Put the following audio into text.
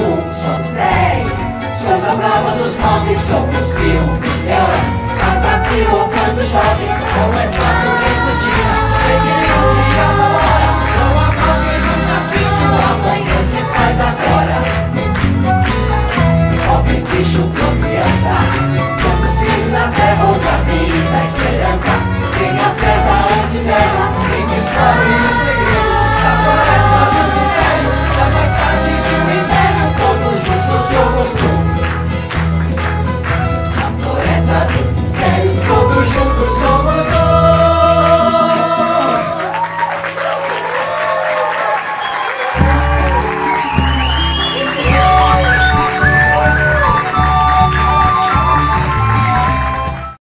um, somos dez. Somos a prova dos nove, somos mil,